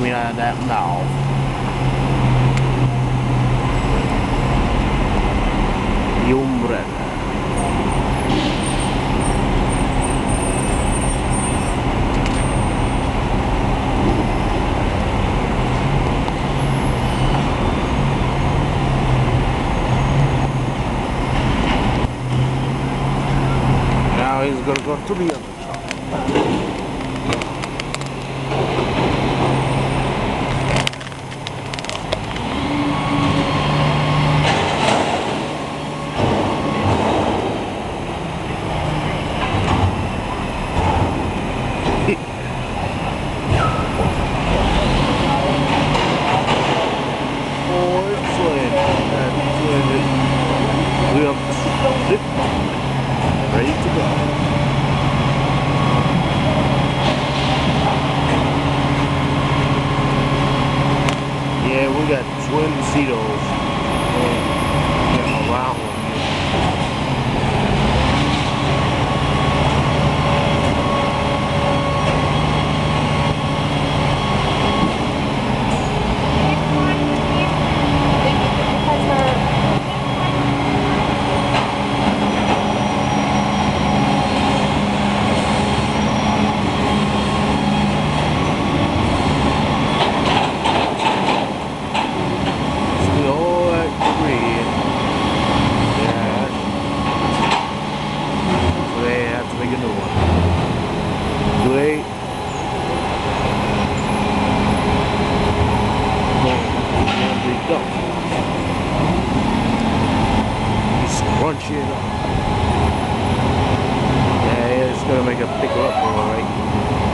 coming out of that now. The. Now he's gonna go to the other shop. zip, ready to go. Yeah, we got twin seatos. make a new one. Great. There we go. Just. Yeah, it's gonna make a big up, alright.